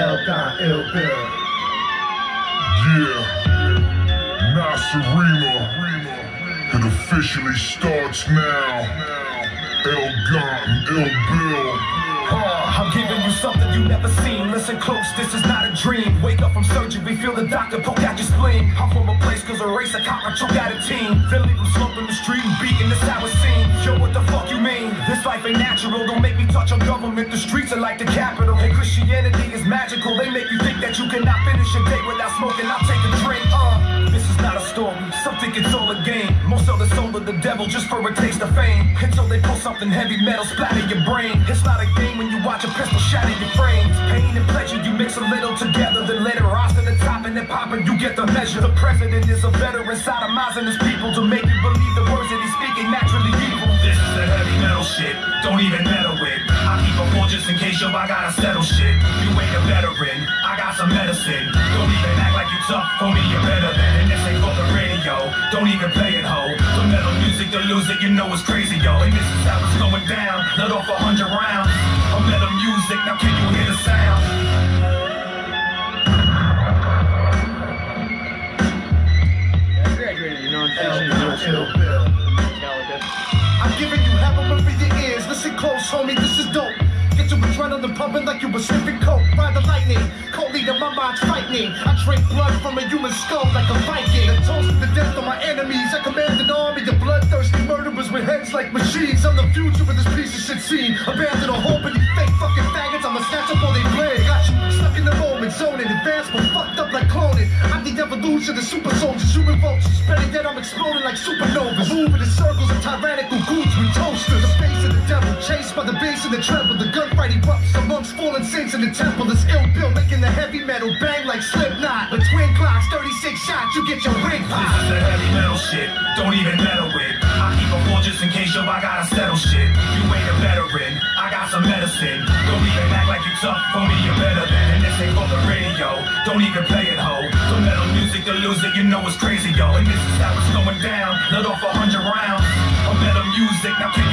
Elgon, Bill. Yeah, Nasarima. It officially starts now. El Gon, Ill Bill. Uh, I'm giving you something you've never seen. Listen close, this is not a dream. Wake up from surgery, we feel the doctor poke out your spleen. I'm from a place cause a race a cop, I choke out a team. Natural, don't make me touch on government. The streets are like the capital. And Christianity is magical, they make you think that you cannot finish a day without smoking. I'll take a drink. Uh, this is not a story, some think it's all a game. Most sell the soul of the devil just for a taste of fame. Until they pull something heavy metal splatter your brain. It's not a game when you watch a pistol shatter your frames. Pain and pleasure, you mix a little together, then it rise to the top and then pop and you get the measure. The president is a veteran sodomizing his people to make keep a full just in case yo, I gotta settle shit. You ain't a veteran, I got some medicine. Don't even act like you tough, homie, you're better than. And this ain't for the radio, don't even play it, ho. The metal music, to lose it, you know it's crazy, yo. And this is how it's going down, let off a hundred rounds. I'm metal music, now can you hear the sound? Listen homie, this is dope. Get your adrenaline pumping like you were sniffing coke. Ride the lightning, cold leader, my mind's frightening. I drink blood from a human skull like a Viking. A toast to the death of my enemies. I command an army of bloodthirsty murderers with heads like machines. I'm the future of this piece of shit scene. Abandon a hole beneath fake fucking faggots. I'ma snatch up all they blade. Got you stuck in the moment, zoning, advanced but fucked up like cloning. I'm the evolution of super soldiers, human vultures. Better yet, I'm exploding like supernovas. Moving in circles of tyrannical by the bass and the treble. The gunfight erupts amongst fallen saints in the temple. This ill bill making the heavy metal bang like Slipknot. With twin clocks, 36 shots, you get your wig This is the heavy metal shit, don't even meddle with. I keep a full just in case yo, I gotta settle shit. You ain't a veteran, I got some medicine. Don't even act like you tough, homie, you're better than. And this ain't for the radio, don't even play it, ho. The metal music, to lose it, you know it's crazy, yo. And this is how it's going down, let off a hundred rounds. I'm metal music, now can